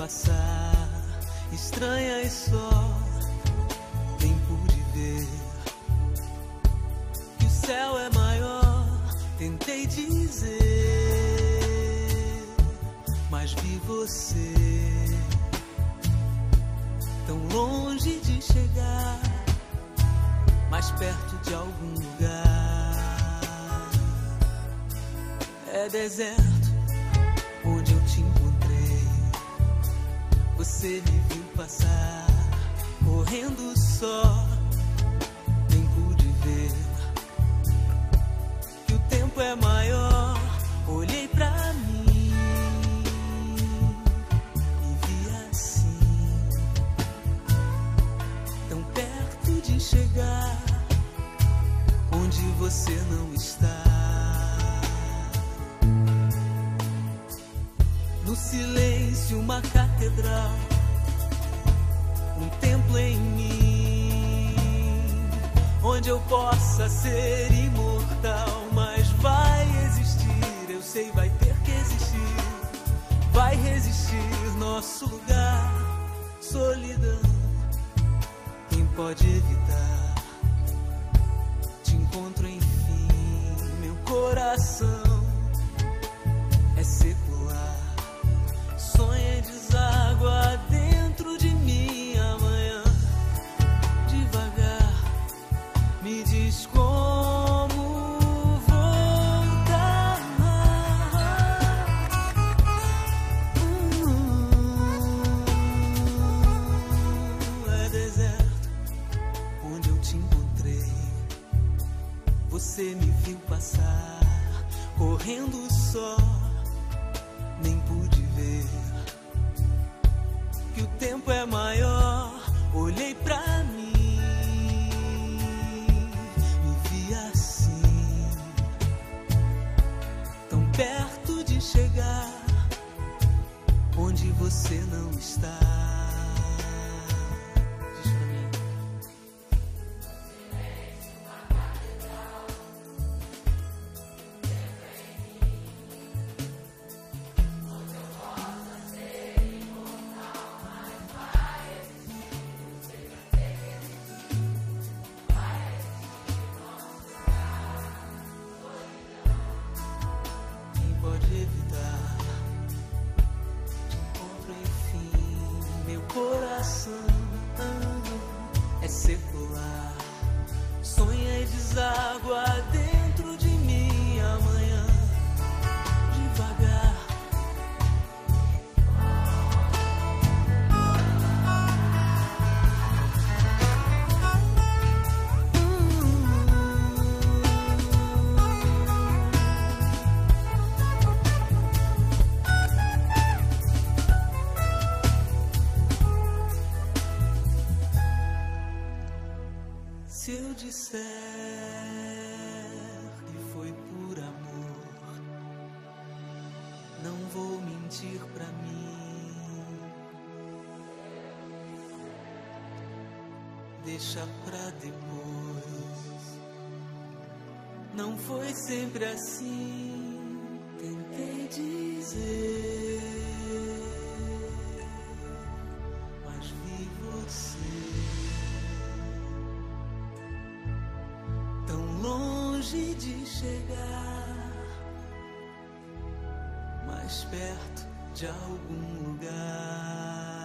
passar. Estranha e só, nem pude ver que o céu é maior. Tentei dizer, mas vi você tão longe de chegar, mais perto de algum lugar. É deserto onde eu te. Você me viu passar, correndo só, nem pude ver que o tempo é maior. Olhei pra mim e vi assim, tão perto de chegar onde você não está. No silêncio, uma catedral, em mim, onde eu possa ser imortal. Mas vai existir, eu sei, vai ter que existir, vai resistir nosso lugar, solidão. Quem pode evitar? Te encontro enfim, meu coração Você me viu passar, correndo só, nem pude ver que o tempo é maior. Olhei pra mim, me vi assim, tão perto de chegar onde você não está. Coração Se eu disser que foi por amor, não vou mentir pra mim. Deixa pra depois. Não foi sempre assim. Tentei dizer, de chegar, mais perto de algum lugar.